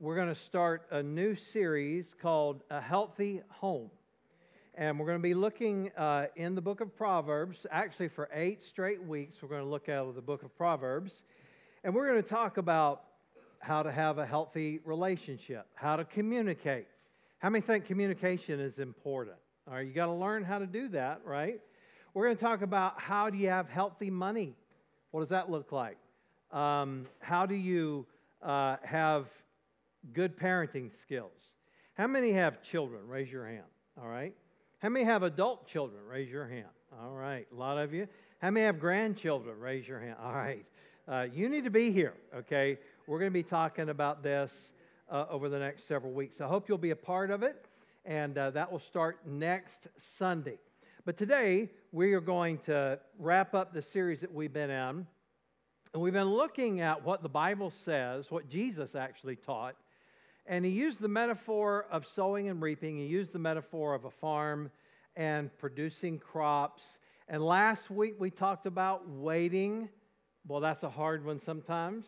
we're going to start a new series called A Healthy Home. And we're going to be looking uh, in the book of Proverbs. Actually, for eight straight weeks, we're going to look at the book of Proverbs. And we're going to talk about how to have a healthy relationship, how to communicate. How many think communication is important? All right, you got to learn how to do that, right? We're going to talk about how do you have healthy money? What does that look like? Um, how do you uh, have good parenting skills? How many have children? Raise your hand. All right. How many have adult children? Raise your hand. All right. A lot of you. How many have grandchildren? Raise your hand. All right. Uh, you need to be here, okay? We're going to be talking about this uh, over the next several weeks. I hope you'll be a part of it, and uh, that will start next Sunday. But today, we are going to wrap up the series that we've been in. And we've been looking at what the Bible says, what Jesus actually taught. And he used the metaphor of sowing and reaping, he used the metaphor of a farm and producing crops. And last week we talked about waiting. Well, that's a hard one sometimes.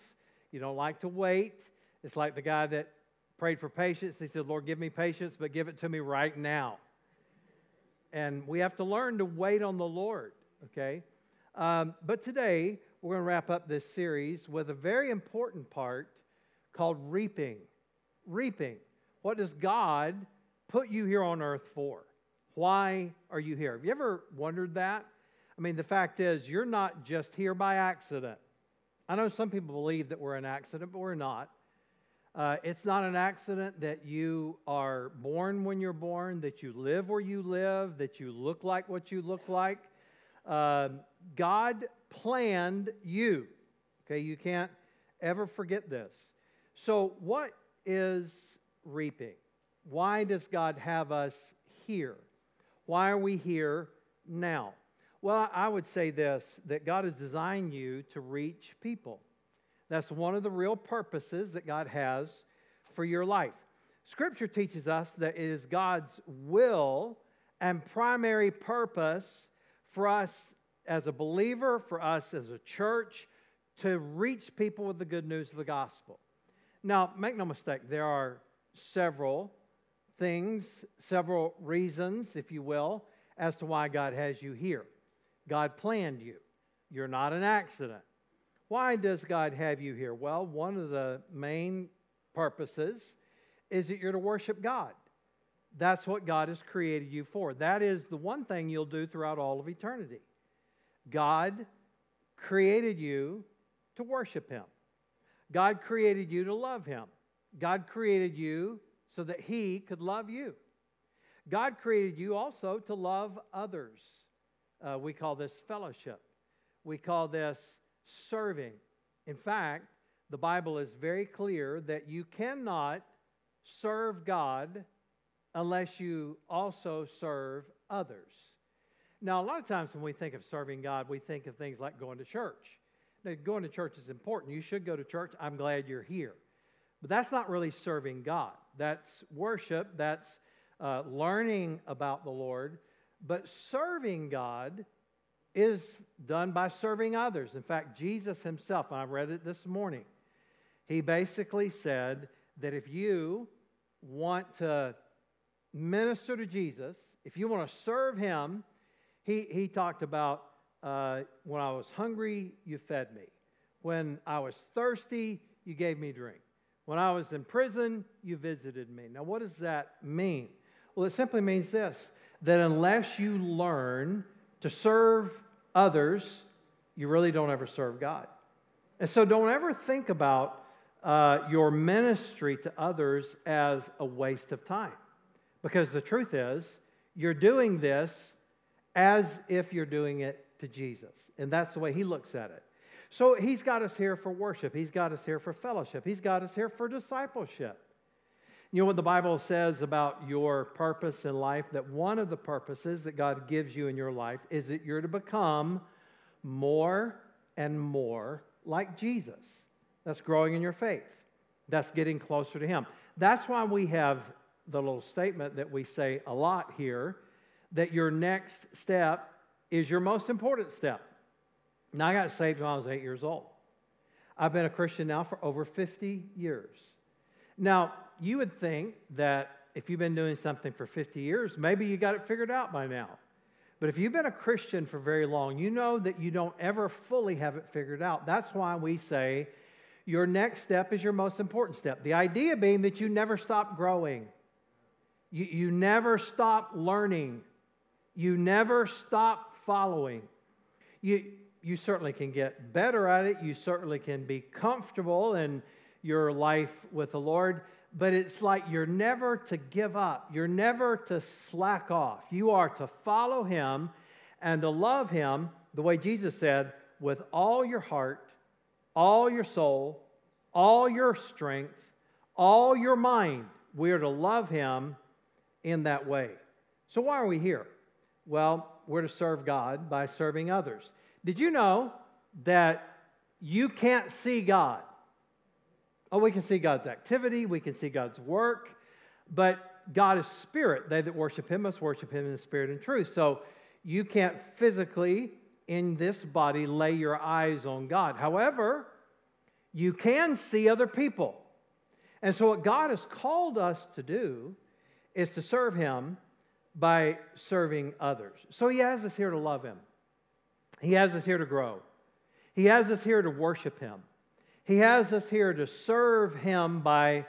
You don't like to wait. It's like the guy that prayed for patience. He said, Lord, give me patience, but give it to me right now. And we have to learn to wait on the Lord, okay? Um, but today, we're going to wrap up this series with a very important part called reaping. Reaping. What does God put you here on earth for? Why are you here? Have you ever wondered that? I mean, the fact is, you're not just here by accident. I know some people believe that we're an accident, but we're not. Uh, it's not an accident that you are born when you're born, that you live where you live, that you look like what you look like. Uh, God planned you. Okay, you can't ever forget this. So, what is reaping? Why does God have us here? Why are we here now? Well, I would say this that God has designed you to reach people. That's one of the real purposes that God has for your life. Scripture teaches us that it is God's will and primary purpose for us as a believer, for us as a church, to reach people with the good news of the gospel. Now, make no mistake, there are several things, several reasons, if you will, as to why God has you here. God planned you. You're not an accident. Why does God have you here? Well, one of the main purposes is that you're to worship God. That's what God has created you for. That is the one thing you'll do throughout all of eternity. God created you to worship Him. God created you to love Him. God created you so that He could love you. God created you also to love others. Uh, we call this fellowship. We call this serving. In fact, the Bible is very clear that you cannot serve God unless you also serve others. Now, a lot of times when we think of serving God, we think of things like going to church. Now, going to church is important. You should go to church. I'm glad you're here. But that's not really serving God. That's worship. That's uh, learning about the Lord. But serving God is done by serving others. In fact, Jesus himself, and I read it this morning, he basically said that if you want to minister to Jesus, if you want to serve him, he, he talked about uh, when I was hungry, you fed me. When I was thirsty, you gave me drink. When I was in prison, you visited me. Now, what does that mean? Well, it simply means this that unless you learn to serve others, you really don't ever serve God. And so, don't ever think about uh, your ministry to others as a waste of time. Because the truth is, you're doing this as if you're doing it to Jesus. And that's the way he looks at it. So he's got us here for worship, he's got us here for fellowship, he's got us here for discipleship. You know what the Bible says about your purpose in life? That one of the purposes that God gives you in your life is that you're to become more and more like Jesus. That's growing in your faith. That's getting closer to Him. That's why we have the little statement that we say a lot here that your next step is your most important step. Now, I got saved when I was eight years old. I've been a Christian now for over 50 years. Now, you would think that if you've been doing something for 50 years, maybe you got it figured out by now. But if you've been a Christian for very long, you know that you don't ever fully have it figured out. That's why we say your next step is your most important step. The idea being that you never stop growing, you, you never stop learning, you never stop following. You, you certainly can get better at it, you certainly can be comfortable in your life with the Lord but it's like you're never to give up. You're never to slack off. You are to follow him and to love him the way Jesus said, with all your heart, all your soul, all your strength, all your mind. We are to love him in that way. So, why are we here? Well, we're to serve God by serving others. Did you know that you can't see God? Oh, we can see God's activity, we can see God's work, but God is spirit. They that worship him must worship him in spirit and truth. So you can't physically in this body lay your eyes on God. However, you can see other people. And so, what God has called us to do is to serve Him by serving others. So, He has us here to love Him, He has us here to grow, He has us here to worship Him. He has us here to serve Him by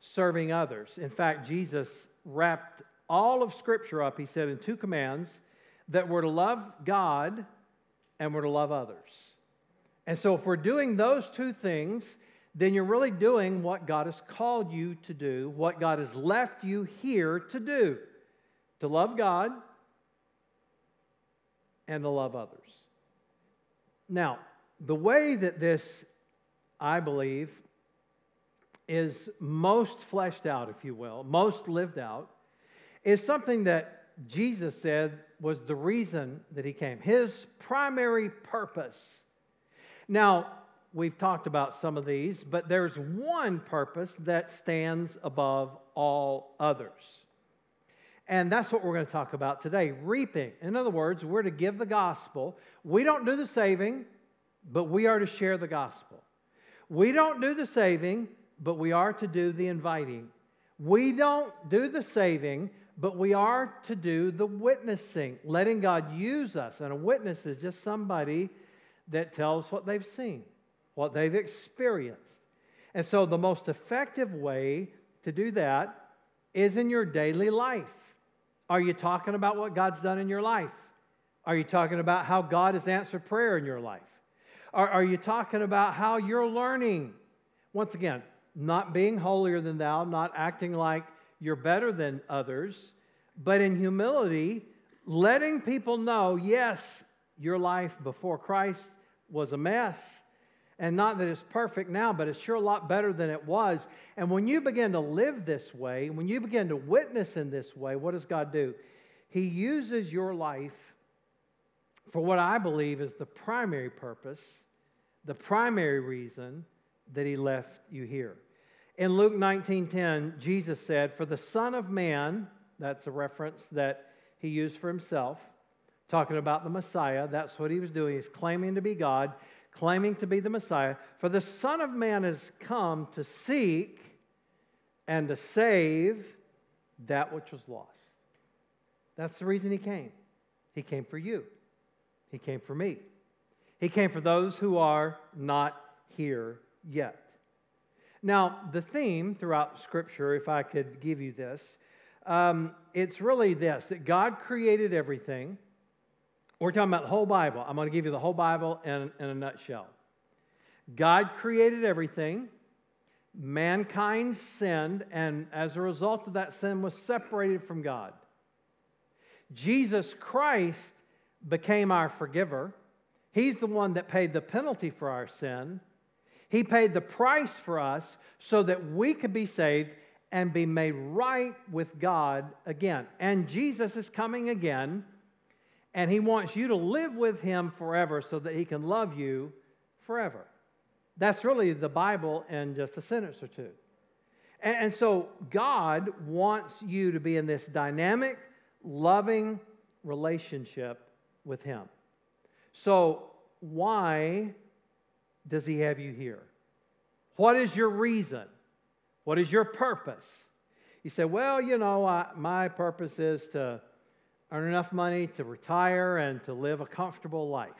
serving others. In fact, Jesus wrapped all of Scripture up, he said, in two commands that we're to love God and we're to love others. And so, if we're doing those two things, then you're really doing what God has called you to do, what God has left you here to do to love God and to love others. Now, the way that this I believe, is most fleshed out, if you will, most lived out, is something that Jesus said was the reason that he came, his primary purpose. Now, we've talked about some of these, but there's one purpose that stands above all others. And that's what we're going to talk about today reaping. In other words, we're to give the gospel. We don't do the saving, but we are to share the gospel. We don't do the saving, but we are to do the inviting. We don't do the saving, but we are to do the witnessing, letting God use us. And a witness is just somebody that tells what they've seen, what they've experienced. And so, the most effective way to do that is in your daily life. Are you talking about what God's done in your life? Are you talking about how God has answered prayer in your life? Are, are you talking about how you're learning? Once again, not being holier than thou, not acting like you're better than others, but in humility, letting people know yes, your life before Christ was a mess. And not that it's perfect now, but it's sure a lot better than it was. And when you begin to live this way, when you begin to witness in this way, what does God do? He uses your life for what I believe is the primary purpose the primary reason that he left you here. In Luke 19:10, Jesus said, "For the Son of Man, that's a reference that he used for himself, talking about the Messiah, that's what he was doing. He's claiming to be God, claiming to be the Messiah. For the Son of Man has come to seek and to save that which was lost. That's the reason he came. He came for you. He came for me. He came for those who are not here yet. Now, the theme throughout Scripture, if I could give you this, um, it's really this that God created everything. We're talking about the whole Bible. I'm going to give you the whole Bible in, in a nutshell. God created everything. Mankind sinned, and as a result of that sin, was separated from God. Jesus Christ became our forgiver. He's the one that paid the penalty for our sin. He paid the price for us so that we could be saved and be made right with God again. And Jesus is coming again, and He wants you to live with Him forever so that He can love you forever. That's really the Bible in just a sentence or two. And, and so God wants you to be in this dynamic, loving relationship with Him. So, why does he have you here? What is your reason? What is your purpose? You say, Well, you know, I, my purpose is to earn enough money to retire and to live a comfortable life.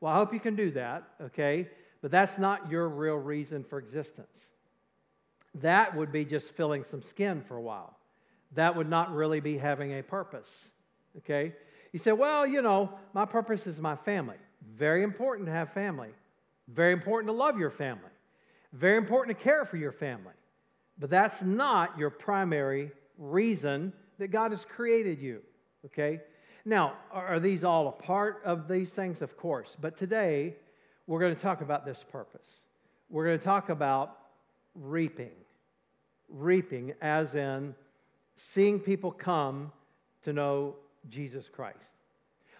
Well, I hope you can do that, okay? But that's not your real reason for existence. That would be just filling some skin for a while. That would not really be having a purpose, okay? You say, well, you know, my purpose is my family. Very important to have family. Very important to love your family. Very important to care for your family. But that's not your primary reason that God has created you, okay? Now, are these all a part of these things? Of course. But today, we're going to talk about this purpose. We're going to talk about reaping. Reaping, as in seeing people come to know Jesus Christ.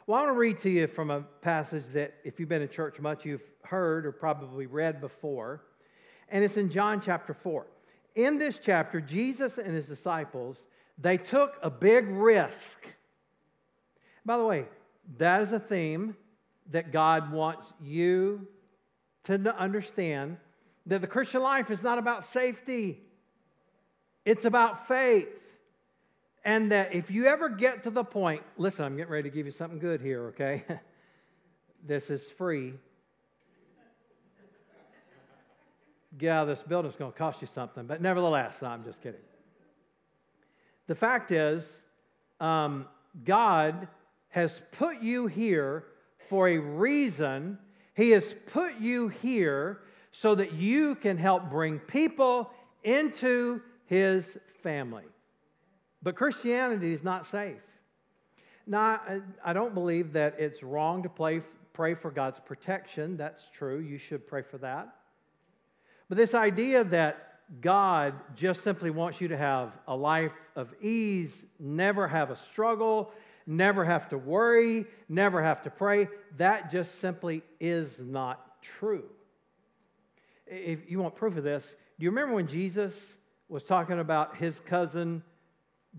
Well, I want to read to you from a passage that, if you've been in church much, you've heard or probably read before. And it's in John chapter 4. In this chapter, Jesus and his disciples, they took a big risk. By the way, that is a theme that God wants you to understand that the Christian life is not about safety, it's about faith. And that if you ever get to the point, listen, I'm getting ready to give you something good here, okay? this is free. Get out of this building, it's going to cost you something. But nevertheless, no, I'm just kidding. The fact is, um, God has put you here for a reason. He has put you here so that you can help bring people into His family. But Christianity is not safe. Now, I don't believe that it's wrong to play, pray for God's protection. That's true. You should pray for that. But this idea that God just simply wants you to have a life of ease, never have a struggle, never have to worry, never have to pray. That just simply is not true. If you want proof of this, do you remember when Jesus was talking about his cousin,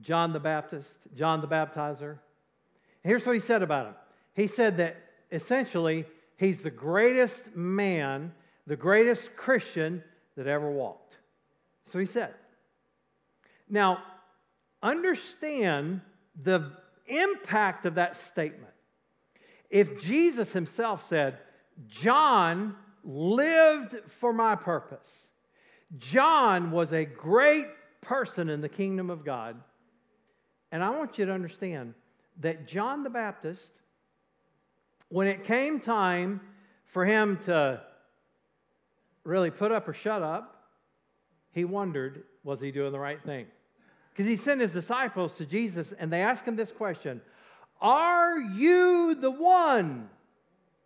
John the Baptist, John the Baptizer? Here's what he said about him. He said that essentially he's the greatest man, the greatest Christian that ever walked. So he said. Now, understand the impact of that statement. If Jesus himself said, John lived for my purpose, John was a great person in the kingdom of God. And I want you to understand that John the Baptist, when it came time for him to really put up or shut up, he wondered, was he doing the right thing? Because he sent his disciples to Jesus and they asked him this question Are you the one?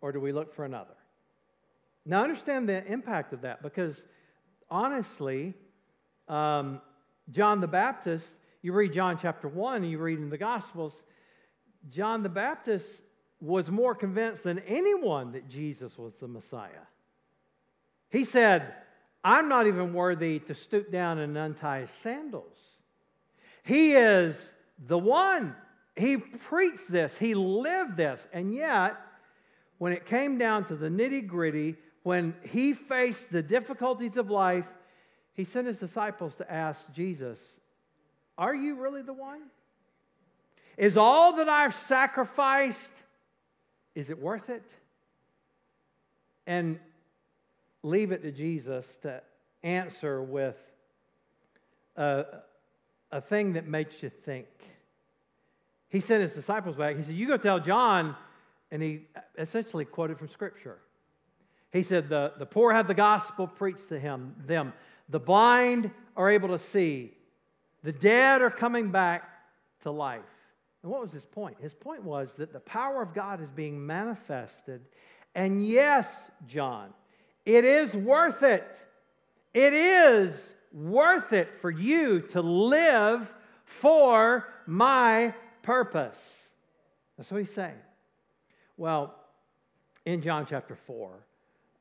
Or do we look for another? Now, understand the impact of that because honestly, um, John the Baptist, you read John chapter 1 you read in the Gospels, John the Baptist was more convinced than anyone that Jesus was the Messiah. He said, I'm not even worthy to stoop down and untie his sandals. He is the one. He preached this, he lived this. And yet, when it came down to the nitty gritty, when he faced the difficulties of life, he sent his disciples to ask Jesus, Are you really the one? Is all that I've sacrificed, is it worth it? And leave it to Jesus to answer with a, a thing that makes you think. He sent his disciples back. He said, You go tell John, and he essentially quoted from Scripture. He said, The, the poor have the gospel preached to him, them. The blind are able to see. The dead are coming back to life. And what was his point? His point was that the power of God is being manifested. And yes, John, it is worth it. It is worth it for you to live for my purpose. That's what he's saying. Well, in John chapter 4,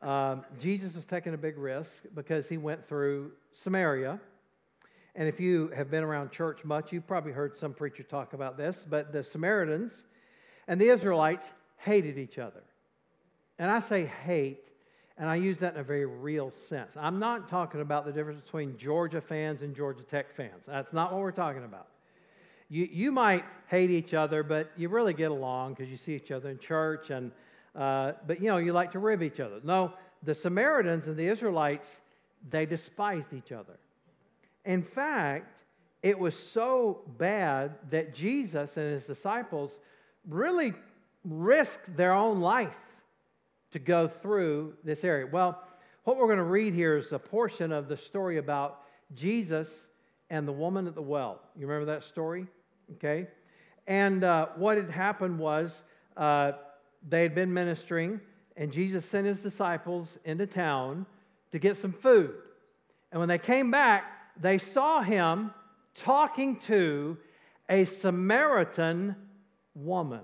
um, Jesus was taking a big risk because he went through Samaria. And if you have been around church much, you've probably heard some preacher talk about this, but the Samaritans and the Israelites hated each other. And I say hate And I use that in a very real sense. I'm not talking about the difference between Georgia fans and Georgia Tech fans. That's not what we're talking about. You, you might hate each other, but you really get along because you see each other in church, and, uh, but you know, you like to rib each other. No, the Samaritans and the Israelites, they despised each other. In fact, it was so bad that Jesus and his disciples really risked their own life to go through this area. Well, what we're going to read here is a portion of the story about Jesus and the woman at the well. You remember that story? Okay. And uh, what had happened was uh, they had been ministering, and Jesus sent his disciples into town to get some food. And when they came back, they saw him talking to a Samaritan woman.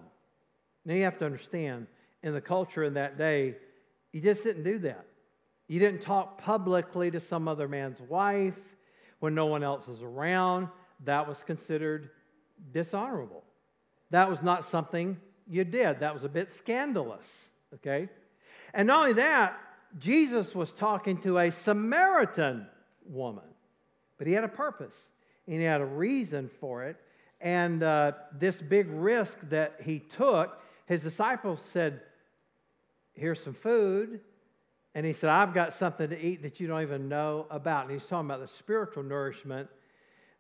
Now you have to understand, in the culture in that day, you just didn't do that. You didn't talk publicly to some other man's wife when no one else is around. That was considered dishonorable. That was not something you did. That was a bit scandalous, okay? And not only that, Jesus was talking to a Samaritan woman, but he had a purpose and he had a reason for it. And uh, this big risk that he took, his disciples said, Here's some food. And he said, I've got something to eat that you don't even know about. And he's talking about the spiritual nourishment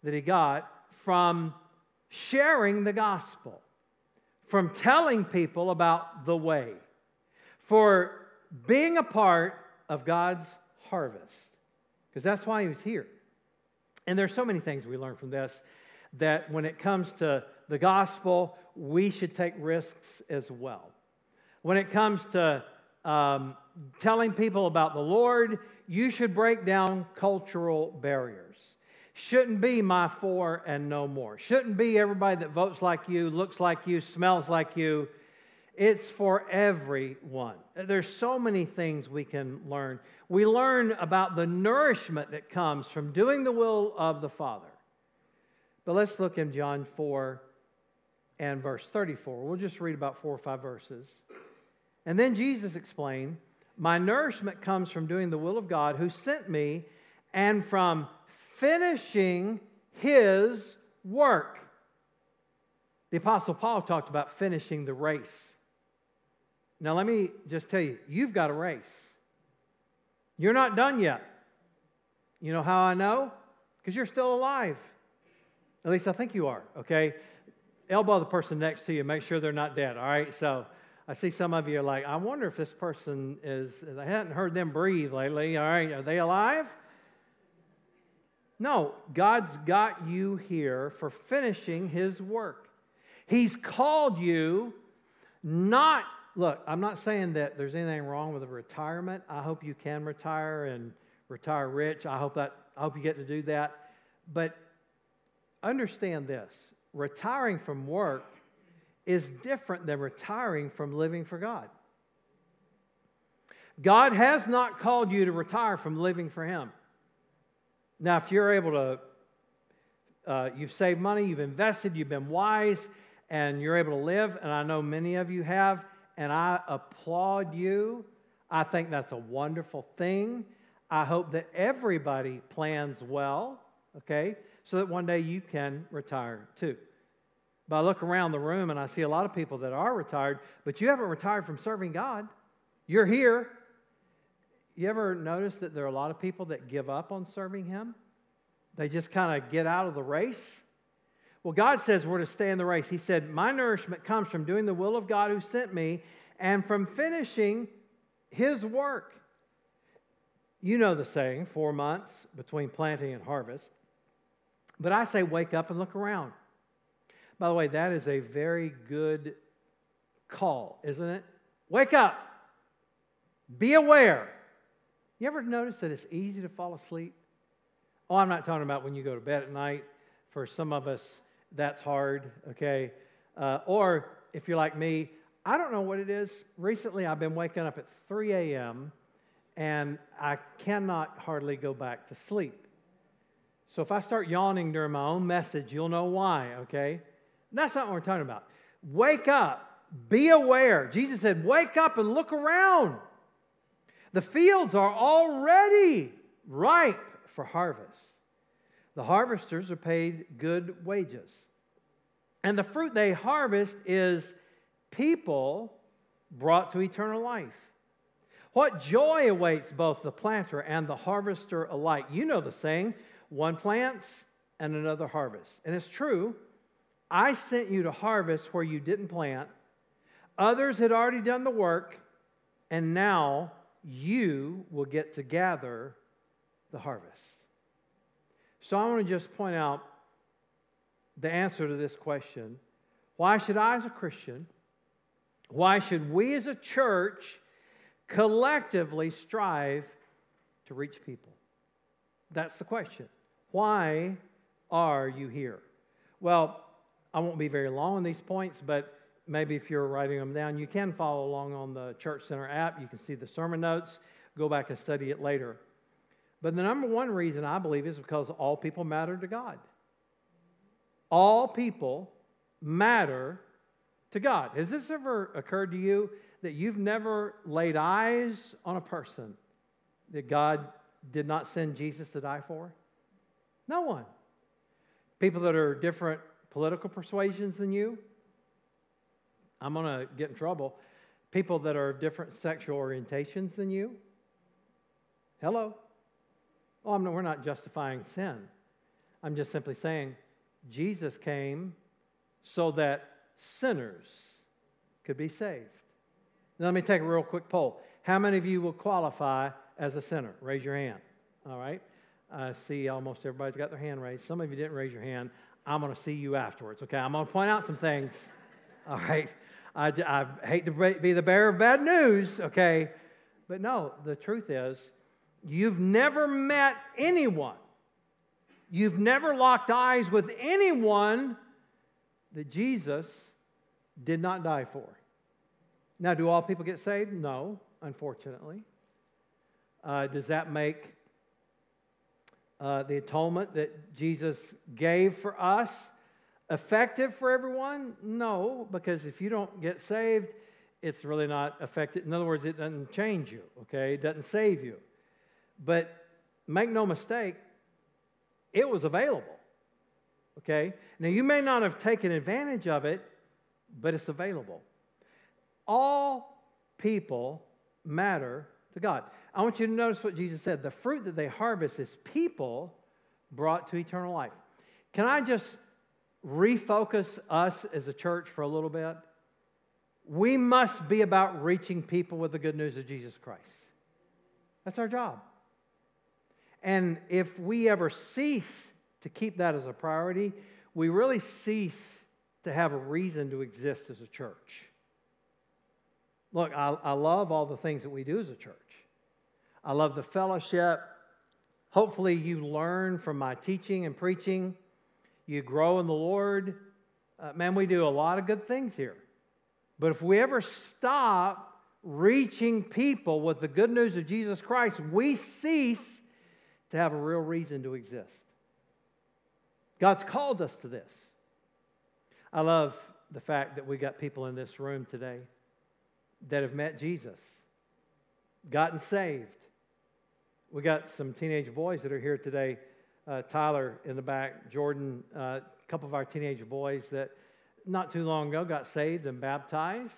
that he got from sharing the gospel, from telling people about the way, for being a part of God's harvest. Because that's why he was here. And there's so many things we learn from this that when it comes to the gospel, we should take risks as well. When it comes to um, telling people about the Lord, you should break down cultural barriers. Shouldn't be my four and no more. Shouldn't be everybody that votes like you, looks like you, smells like you. It's for everyone. There's so many things we can learn. We learn about the nourishment that comes from doing the will of the Father. But let's look in John 4 and verse 34. We'll just read about four or five verses. And then Jesus explained, My nourishment comes from doing the will of God who sent me and from finishing his work. The Apostle Paul talked about finishing the race. Now, let me just tell you, you've got a race. You're not done yet. You know how I know? Because you're still alive. At least I think you are, okay? Elbow the person next to you, make sure they're not dead, all right? So I see some of you are like, I wonder if this person is, I hadn't heard them breathe lately, all right? Are they alive? No, God's got you here for finishing His work. He's called you not look, I'm not saying that there's anything wrong with a retirement. I hope you can retire and retire rich. I hope that I hope you get to do that. But understand this retiring from work is different than retiring from living for God. God has not called you to retire from living for Him. Now, if you're able to, uh, you've saved money, you've invested, you've been wise, and you're able to live, and I know many of you have, and I applaud you. I think that's a wonderful thing. I hope that everybody plans well, okay, so that one day you can retire too. But I look around the room and I see a lot of people that are retired, but you haven't retired from serving God. You're here. You ever notice that there are a lot of people that give up on serving Him? They just kind of get out of the race. Well, God says we're to stay in the race. He said, My nourishment comes from doing the will of God who sent me and from finishing his work. You know the saying, four months between planting and harvest. But I say, wake up and look around. By the way, that is a very good call, isn't it? Wake up. Be aware. You ever notice that it's easy to fall asleep? Oh, I'm not talking about when you go to bed at night. For some of us, that's hard, okay? Uh, or if you're like me, I don't know what it is. Recently, I've been waking up at 3 a.m. and I cannot hardly go back to sleep. So if I start yawning during my own message, you'll know why, okay? That's not what we're talking about. Wake up, be aware. Jesus said, Wake up and look around. The fields are already ripe for harvest. The harvesters are paid good wages. And the fruit they harvest is people brought to eternal life. What joy awaits both the planter and the harvester alike. You know the saying one plants and another harvests. And it's true. I sent you to harvest where you didn't plant, others had already done the work, and now you will get to gather the harvest. So I want to just point out the answer to this question why should I, as a Christian, why should we as a church collectively strive to reach people? That's the question. Why are you here? Well, I won't be very long on these points, but maybe if you're writing them down, you can follow along on the Church Center app. You can see the sermon notes, go back and study it later. But the number one reason I believe is because all people matter to God. All people matter to God. Has this ever occurred to you that you've never laid eyes on a person that God did not send Jesus to die for? No one. People that are different political persuasions than you, I'm going to get in trouble. People that are of different sexual orientations than you, hello. Oh, I'm, we're not justifying sin. I'm just simply saying Jesus came so that sinners could be saved. Now, let me take a real quick poll. How many of you will qualify as a sinner? Raise your hand. All right. I see almost everybody's got their hand raised. Some of you didn't raise your hand. I'm going to see you afterwards, okay? I'm going to point out some things. All right. I, I hate to be the bearer of bad news, okay? But no, the truth is, you've never met anyone, you've never locked eyes with anyone that Jesus did not die for. Now, do all people get saved? No, unfortunately. Uh, does that make uh, the atonement that Jesus gave for us effective for everyone? No, because if you don't get saved, it's really not effective. In other words, it doesn't change you, okay? It doesn't save you. But make no mistake, it was available, okay? Now, you may not have taken advantage of it, but it's available. All people matter to God. I want you to notice what Jesus said. The fruit that they harvest is people brought to eternal life. Can I just refocus us as a church for a little bit? We must be about reaching people with the good news of Jesus Christ. That's our job. And if we ever cease to keep that as a priority, we really cease to have a reason to exist as a church. Look, I, I love all the things that we do as a church. I love the fellowship. Hopefully, you learn from my teaching and preaching. You grow in the Lord. Uh, man, we do a lot of good things here. But if we ever stop reaching people with the good news of Jesus Christ, we cease to have a real reason to exist. God's called us to this. I love the fact that we got people in this room today that have met Jesus, gotten saved, we got some teenage boys that are here today. Uh, Tyler in the back, Jordan, uh, a couple of our teenage boys that not too long ago got saved and baptized.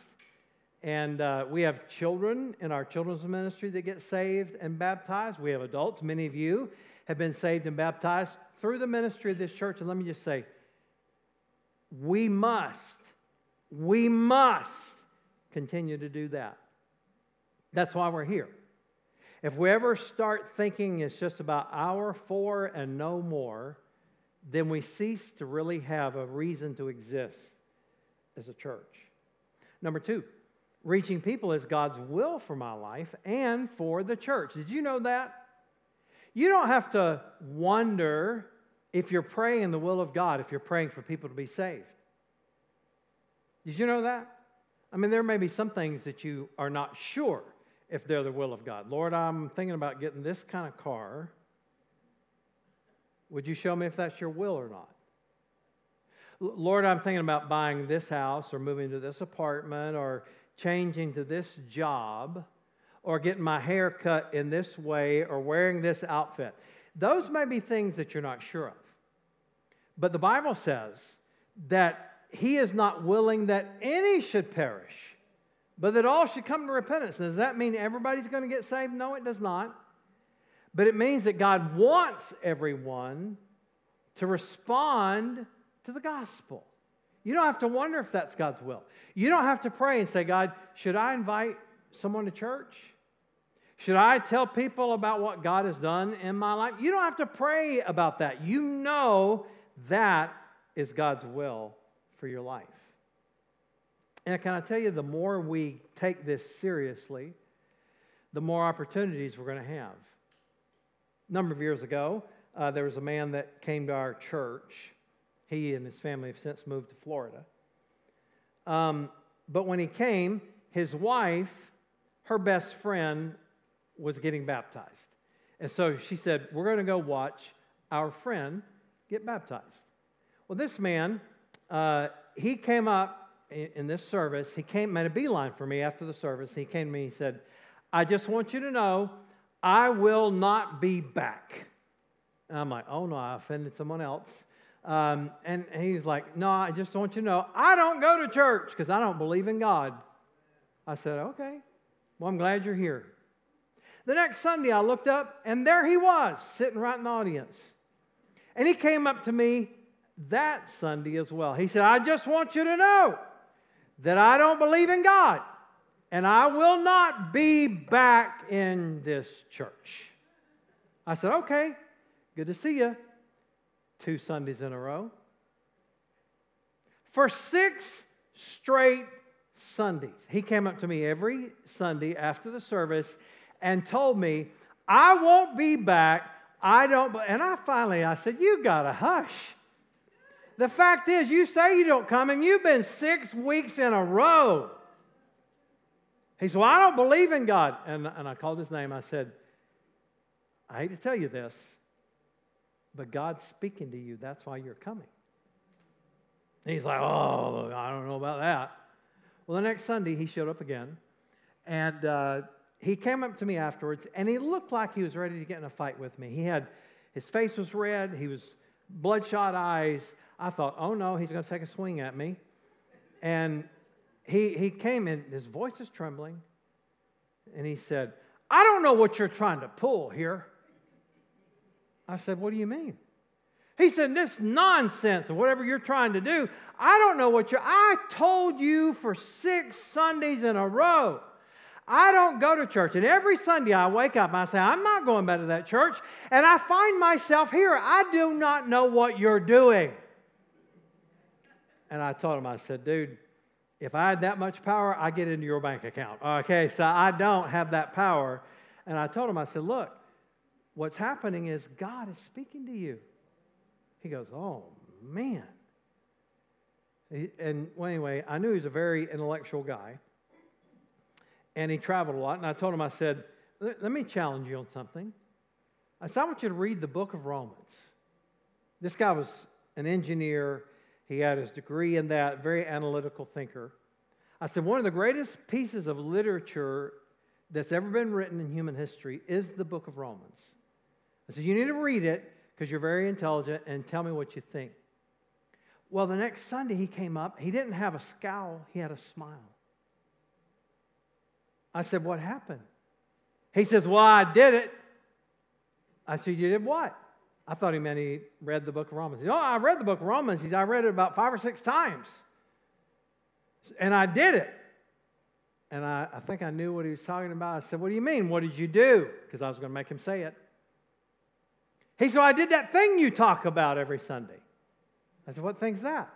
And uh, we have children in our children's ministry that get saved and baptized. We have adults. Many of you have been saved and baptized through the ministry of this church. And let me just say, we must, we must continue to do that. That's why we're here. If we ever start thinking it's just about our four and no more, then we cease to really have a reason to exist as a church. Number two, reaching people is God's will for my life and for the church. Did you know that? You don't have to wonder if you're praying in the will of God, if you're praying for people to be saved. Did you know that? I mean, there may be some things that you are not sure if they're the will of God. Lord, I'm thinking about getting this kind of car. Would you show me if that's your will or not? Lord, I'm thinking about buying this house or moving to this apartment or changing to this job. or getting my hair cut in this way or wearing this outfit. Those may be things that you're not sure of. But the Bible says that He is not willing that any should perish, but that all should come to repentance. Does that mean everybody's going to get saved? No, it does not. But it means that God wants everyone to respond to the gospel. You don't have to wonder if that's God's will. You don't have to pray and say, God, should I invite someone to church? Should I tell people about what God has done in my life? You don't have to pray about that. You know that is God's will for your life. And can I tell you, the more we take this seriously, the more opportunities we're going to have. A number of years ago, uh, there was a man that came to our church. He and his family have since moved to Florida. Um, but when he came, his wife, her best friend, was getting baptized. And so she said, We're going to go watch our friend get baptized. Well, this man, uh, he came up in, this service. He came, made a beeline for me after the service. He came to me, he said, I just want you to know I will not be back. And I'm like, oh no, I offended someone else. Um, and he's like, no, I just want you to know I don't go to church because I don't believe in God. I said, okay, well, I'm glad you're here. The next Sunday, I looked up, and there he was, sitting right in the audience. And he came up to me that Sunday as well. He said, I just want you to know that I don't believe in God and I will not be back in this church. I said, Okay, good to see you. Two Sundays in a row. For six straight Sundays, he came up to me every Sunday after the service and told me, I won't be back. I don't, and I finally, I said, You got to hush. The fact is, you say you don't come, and you've been six weeks in a row. He said, Well, I don't believe in God. And, and I called his name. I said, I hate to tell you this, but God's speaking to you. That's why you're coming. And he's like, Oh, I don't know about that. Well, the next Sunday, he showed up again. And uh, he came up to me afterwards, and he looked like he was ready to get in a fight with me. He had, his face was red, he was bloodshot eyes. I thought, oh no, he's going to take a swing at me. And he, he came in, his voice is trembling, and he said, I don't know what you're trying to pull here. I said, What do you mean? He said, This nonsense of whatever you're trying to do, I don't know what you're. I told you for six Sundays in a row. I don't go to church. And every Sunday I wake up, and I say, I'm not going back to that church. And I find myself here. I do not know what you're doing. And I told him, I said, dude, if I had that much power, I get into your bank account. Okay, so I don't have that power. And I told him, I said, look, what's happening is God is speaking to you. He goes, oh, man. and well, anyway, I knew he was a very intellectual guy. And he traveled a lot. And I told him, I said, let me challenge you on something. I said, I want you to read the book of Romans. This guy was an engineer he had his degree in that, very analytical thinker. I said, one of the greatest pieces of literature that's ever been written in human history is the book of Romans. I said, you need to read it because you're very intelligent and tell me what you think. Well, the next Sunday he came up. He didn't have a scowl, he had a smile. I said, What happened? He says, Well, I did it. I said, You did what? I thought he meant he read the book of Romans. Oh, I read the book of Romans. He said, I read it about five or six times. And I did it. And I, I think I knew what he was talking about. I said, What do you mean? What did you do? Because I was going to make him say it. He said, I did that thing you talk about every Sunday. I said, What thing's that?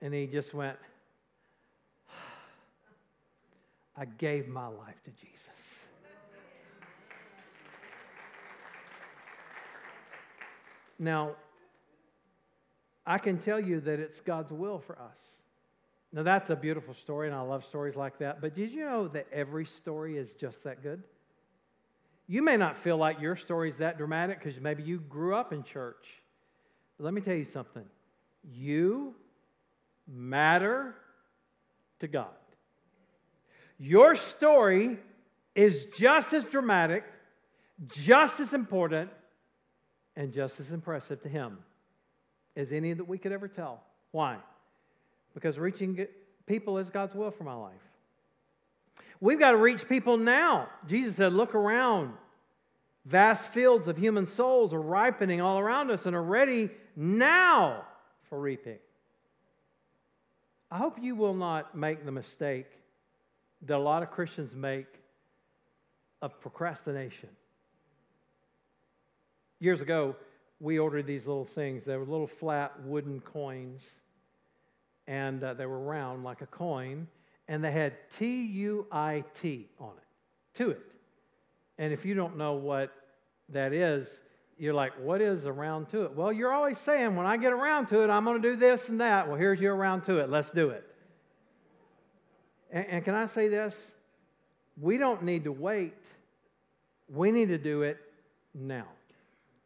And he just went, I gave my life to Jesus. Now, I can tell you that it's God's will for us. Now, that's a beautiful story, and I love stories like that. But did you know that every story is just that good? You may not feel like your story is that dramatic because maybe you grew up in church. But let me tell you something you matter to God. Your story is just as dramatic, just as important, and just as impressive to Him as any that we could ever tell. Why? Because reaching people is God's will for my life. We've got to reach people now. Jesus said, Look around. Vast fields of human souls are ripening all around us and are ready now for reaping. I hope you will not make the mistake that a lot of Christians make of procrastination. Years ago, we ordered these little things. They were little flat wooden coins, and uh, they were round like a coin, and they had T U I T on it, to it. And if you don't know what that is, you're like, what is around to it? Well, you're always saying, when I get around to it, I'm going to do this and that. Well, here's your around to it. Let's do it. And, and can I say this? We don't need to wait, we need to do it now.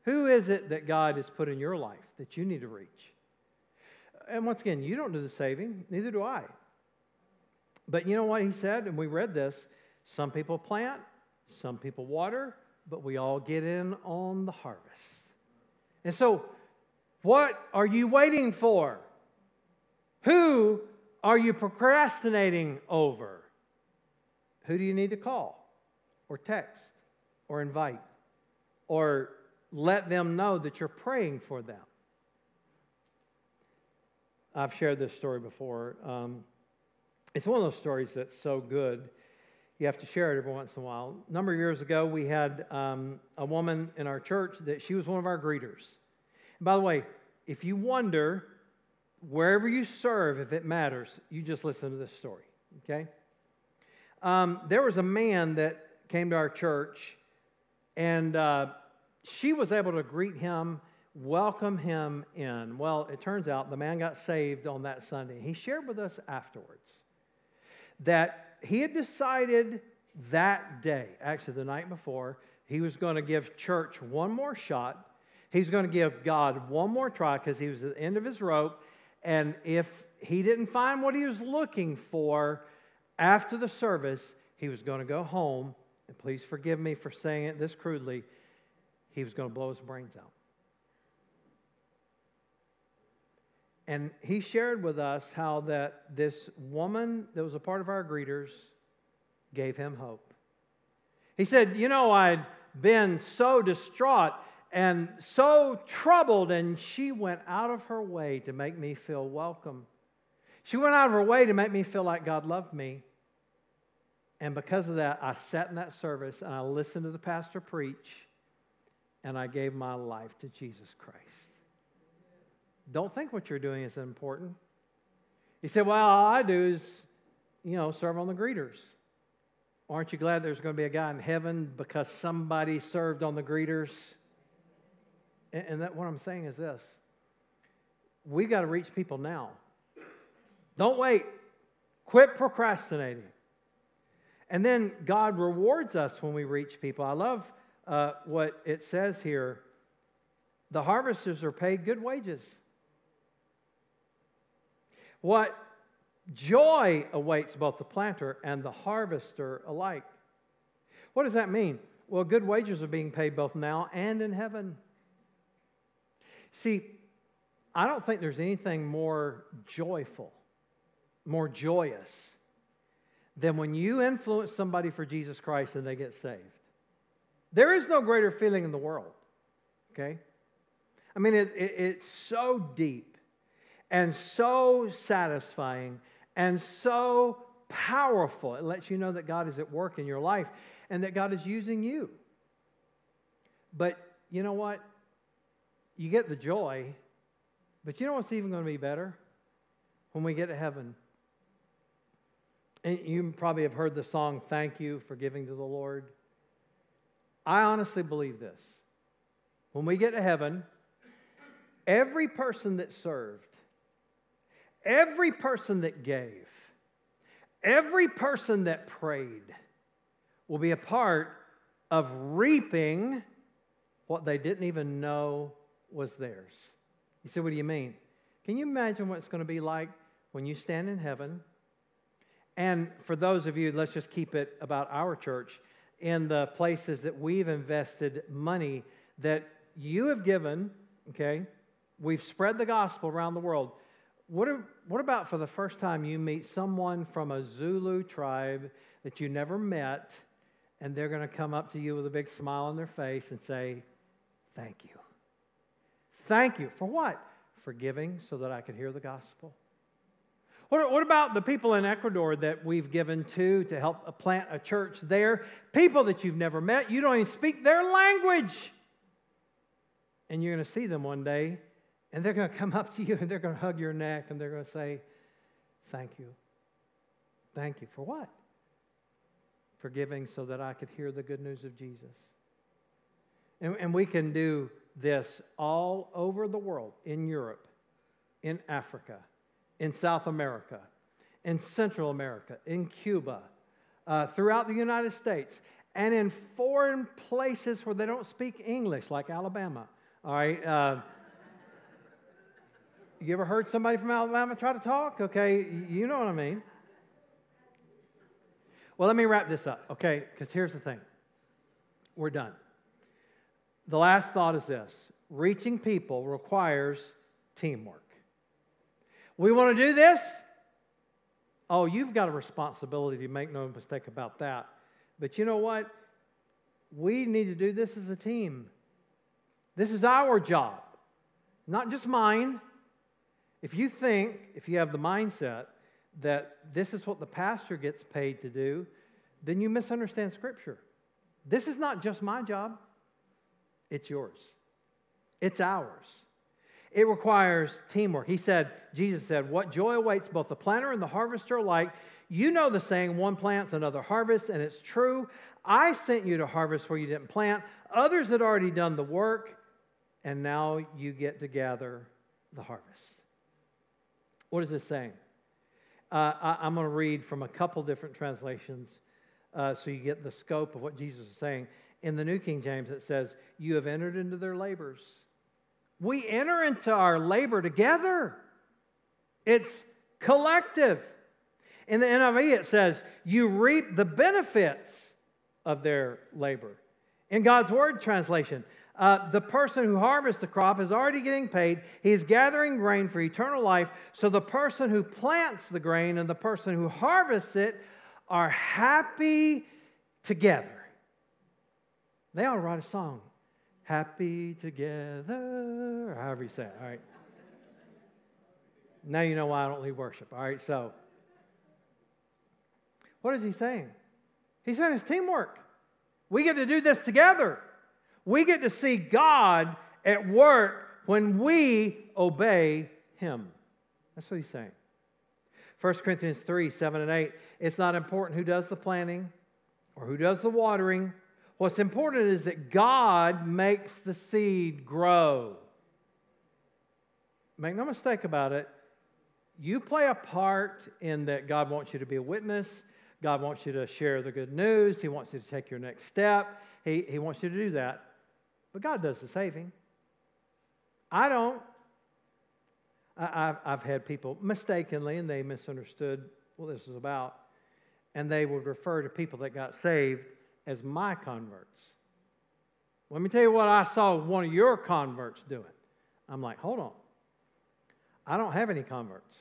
Who is it that God has put in your life that you need to reach? And once again, you don't do the saving, neither do I. But you know what he said, and we read this some people plant, some people water, but we all get in on the harvest. And so, what are you waiting for? Who are you procrastinating over? Who do you need to call or text or invite or let them know that you're praying for them? I've shared this story before. Um, it's one of those stories that's so good you have to share it every once in a while. A number of years ago, we had um, a woman in our church that she was one of our greeters. And by the way, if you wonder wherever you serve, if it matters, you just listen to this story, okay? Um, there was a man that came to our church, and uh, she was able to greet him, welcome him in. Well, it turns out the man got saved on that Sunday. He shared with us afterwards that he had decided that day, actually the night before, he was going to give church one more shot. He was going to give God one more try because he was at the end of his rope. And if he didn't find what he was looking for after the service, he was going to go home. And please forgive me for saying it this crudely. He was going to blow his brains out. And he shared with us how that this woman that was a part of our greeters gave him hope. He said, You know, I'd been so distraught and so troubled, and she went out of her way to make me feel welcome. She went out of her way to make me feel like God loved me. And because of that, I sat in that service and I listened to the pastor preach, and I gave my life to Jesus Christ. Don't think what you're doing is important. You say, well, all I do is, you know, serve on the greeters. Aren't you glad there's going to be a guy in heaven because somebody served on the greeters? And that what I'm saying is this. We've got to reach people now. Don't wait. Quit procrastinating. And then God rewards us when we reach people. I love uh, what it says here. The harvesters are paid good wages. What joy awaits both the planter and the harvester alike. What does that mean? Well, good wages are being paid both now and in heaven. See, I don't think there's anything more joyful, more joyous than when you influence somebody for Jesus Christ and they get saved. There is no greater feeling in the world, okay? I mean, it, it, it's so deep and so satisfying and so powerful. It lets you know that God is at work in your life and that God is using you. But you know what? You get the joy, but you know what's even going to be better? When we get to heaven. And you probably have heard the song, Thank You for Giving to the Lord. I honestly believe this. When we get to heaven, every person that served, Every person that gave, every person that prayed will be a part of reaping what they didn't even know was theirs. You say, what do you mean? Can you imagine what it's going to be like when you stand in heaven? And for those of you, let's just keep it about our church. In the places that we've invested money that you have given, okay? We've spread the gospel around the world. What, are, what about for the first time you meet someone from a Zulu tribe that you never met, and they're going to come up to you with a big smile on their face and say, Thank you. Thank you. For what? For giving so that I could hear the gospel. What, what about the people in Ecuador that we've given to to help plant a church there? People that you've never met, you don't even speak their language. And you're going to see them one day, and they're going to come up to you and they're going to hug your neck and they're going to say, Thank you. Thank you. For what? For giving so that I could hear the good news of Jesus. And, and we can do this all over the world in Europe, in Africa, in South America, in Central America, in Cuba, uh, throughout the United States, and in foreign places where they don't speak English, like Alabama. All right. Uh, you ever heard somebody from Alabama try to talk? Okay, you know what I mean. Well, let me wrap this up, okay? Because here's the thing we're done. The last thought is this reaching people requires teamwork. We want to do this? Oh, you've got a responsibility, to make no mistake about that. But you know what? We need to do this as a team. This is our job, not just mine. If you think, if you have the mindset that this is what the pastor gets paid to do, then you misunderstand Scripture. This is not just my job, it's yours, it's ours. It requires teamwork. He said, Jesus said, What joy awaits both the planter and the harvester alike. You know the saying, one plants, another harvests, and it's true. I sent you to harvest where you didn't plant. Others had already done the work, and now you get to gather the harvest. What is this saying? Uh, I, am going to read from a couple different translations uh, so you get the scope of what Jesus is saying. In the New King James, it says, You have entered into their labors. We enter into our labor together, it's collective. In the NIV, it says, You reap the benefits of their labor. In God's Word translation, uh, the person who harvests the crop is already getting paid. He's gathering grain for eternal life. So the person who plants the grain and the person who harvests it are happy together. They all write a song. Happy together, however you say it. All right. Now you know why I don't lead worship. All right, so what is he saying? He's saying it's teamwork. We get to do this together. We get to see God at work when we obey Him. That's what he's saying. 1 Corinthians 3 7 and 8. It's not important who does the planting or who does the watering. What's important is that God makes the seed grow. Make no mistake about it. You play a part in that God wants you to be a witness. God wants you to share the good news. He wants you to take your next step. He, he wants you to do that. But God does the saving. I don't. I, have I've had people mistakenly, and they misunderstood what this is about, and they would refer to people that got saved as my converts. Let me tell you what I saw one of your converts doing. I'm like, hold on. I don't have any converts.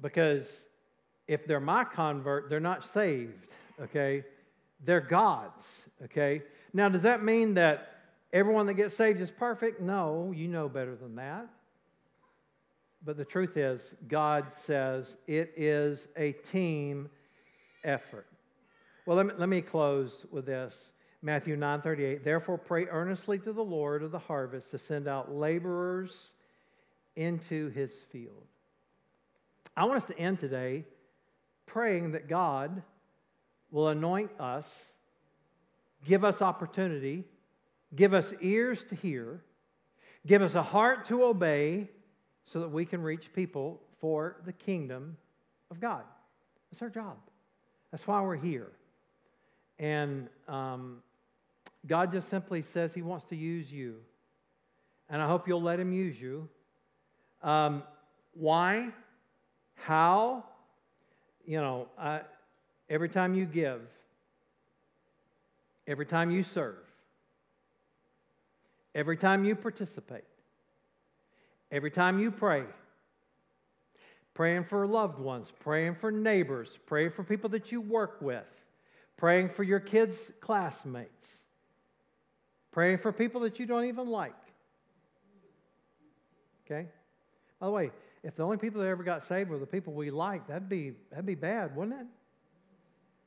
Because if they're my convert, they're not saved, okay? They're God's, okay? Now, does that mean that everyone that gets saved is perfect? No, you know better than that. But the truth is, God says it is a team effort. Well, let me, let me close with this. Matthew 9:38. Therefore, pray earnestly to the Lord of the harvest to send out laborers into his field. I want us to end today praying that God will anoint us give us opportunity, give us ears to hear, give us a heart to obey so that we can reach people for the kingdom of God. That's our job. That's why we're here. And um, God just simply says He wants to use you. And I hope you'll let Him use you. Um, why? How? You know, every time you give, every time you serve, every time you participate, every time you pray, praying for loved ones, praying for neighbors, praying for people that you work with, praying for your kids' classmates, praying for people that you don't even like. Okay? By the way, if the only people that ever got saved were the people we like, that'd be, that'd be bad, wouldn't it?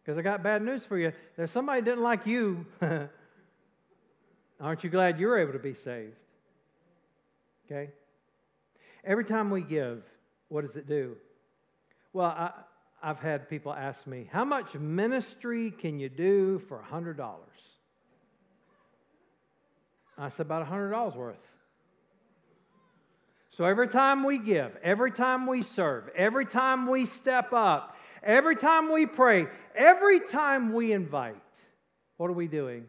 Because I got bad news for you. There's somebody that didn't like you. Aren't you glad you're able to be saved? Okay? Every time we give, what does it do? Well, I, I've had people ask me, how much ministry can you do for $100? I said, about $100 worth. So every time we give, every time we serve, every time we step up, every time we pray, every time we invite, what are we doing?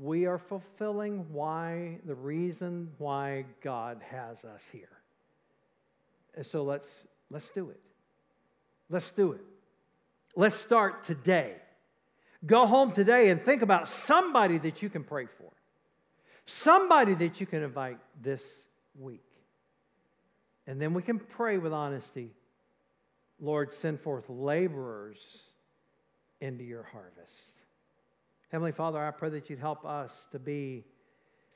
We are fulfilling why the reason why God has us here. And so let's let's do it. Let's do it. Let's start today. Go home today and think about somebody that you can pray for. Somebody that you can invite this week. And then we can pray with honesty Lord, send forth laborers into your harvest. Heavenly Father, I pray that you'd help us to be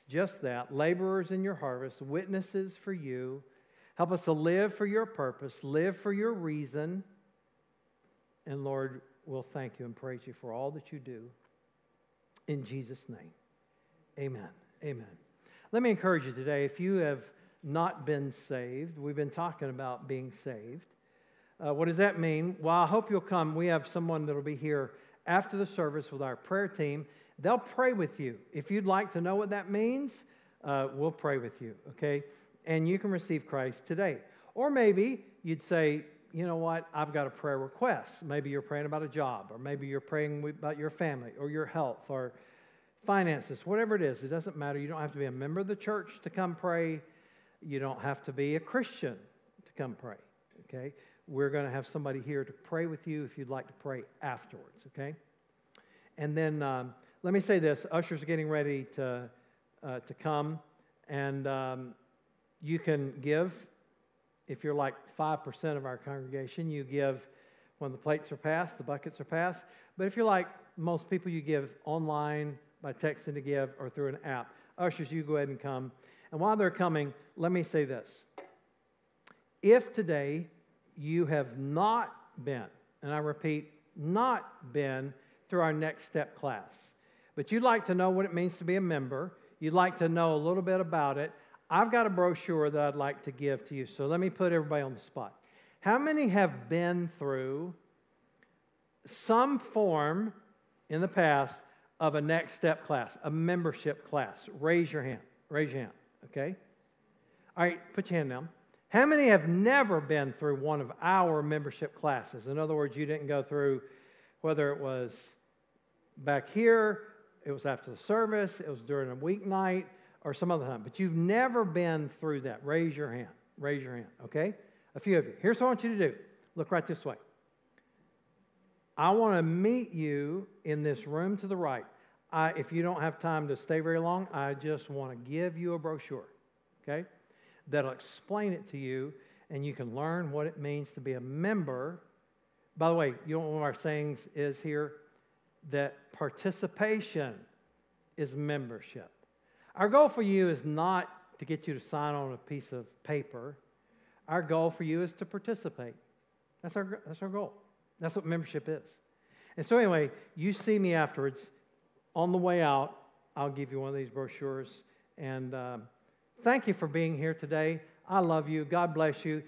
just that laborers in your harvest, witnesses for you. Help us to live for your purpose, live for your reason. And Lord, we'll thank you and praise you for all that you do. In Jesus' name, amen. Amen. Let me encourage you today if you have not been saved. We've been talking about being saved. Uh, what does that mean? Well, I hope you'll come. We have someone that'll be here after the service with our prayer team. They'll pray with you. If you'd like to know what that means, uh, we'll pray with you, okay? And you can receive Christ today. Or maybe you'd say, you know what, I've got a prayer request. Maybe you're praying about a job, or maybe you're praying about your family, or your health, or finances, whatever it is. It doesn't matter. You don't have to be a member of the church to come pray. You don't have to be a Christian to come pray. Okay? We're going to have somebody here to pray with you if you'd like to pray afterwards, okay? And then um, let me say this ushers are getting ready to, uh, to come, and um, you can give. If you're like 5% of our congregation, you give when the plates are passed, the buckets are passed. But if you're like most people, you give online by texting to give or through an app. Ushers, you go ahead and come. And while they're coming, let me say this. If today you have not been, and I repeat, not been through our Next Step class, but you'd like to know what it means to be a member, you'd like to know a little bit about it, I've got a brochure that I'd like to give to you. So let me put everybody on the spot. How many have been through some form in the past of a next step class, a membership class? Raise your hand. Raise your hand, okay? All right, put your hand down. How many have never been through one of our membership classes? In other words, you didn't go through whether it was back here, it was after the service, it was during a weeknight, or some other time, but you've never been through that. Raise your hand. Raise your hand, okay? A few of you. Here's what I want you to do look right this way. I want to meet you in this room to the right. I, if you don't have time to stay very long, I just want to give you a brochure, okay? that'll explain it to you, and you can learn what it means to be a member. By the way, you know one of our sayings is here? That participation is membership. Our goal for you is not to get you to sign on a piece of paper. Our goal for you is to participate. That's our, that's our goal. That's what membership is. And so, anyway, you see me afterwards. On the way out, I'll give you one of these brochures. And um, Thank you for being here today. I love you. God bless you.